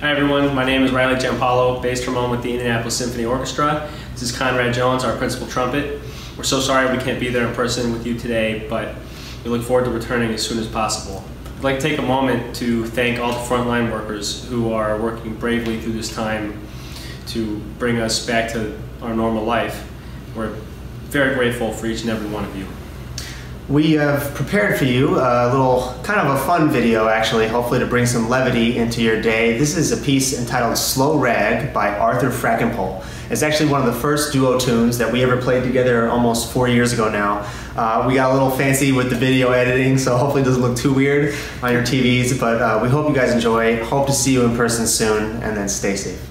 Hi everyone, my name is Riley Giampaolo, bass trombone with the Indianapolis Symphony Orchestra. This is Conrad Jones, our principal trumpet. We're so sorry we can't be there in person with you today, but we look forward to returning as soon as possible. I'd like to take a moment to thank all the frontline workers who are working bravely through this time to bring us back to our normal life. We're very grateful for each and every one of you. We have prepared for you a little kind of a fun video actually, hopefully to bring some levity into your day. This is a piece entitled Slow Rag by Arthur Frackenpohl. It's actually one of the first duo tunes that we ever played together almost four years ago now. Uh, we got a little fancy with the video editing, so hopefully it doesn't look too weird on your TVs, but uh, we hope you guys enjoy. Hope to see you in person soon, and then stay safe.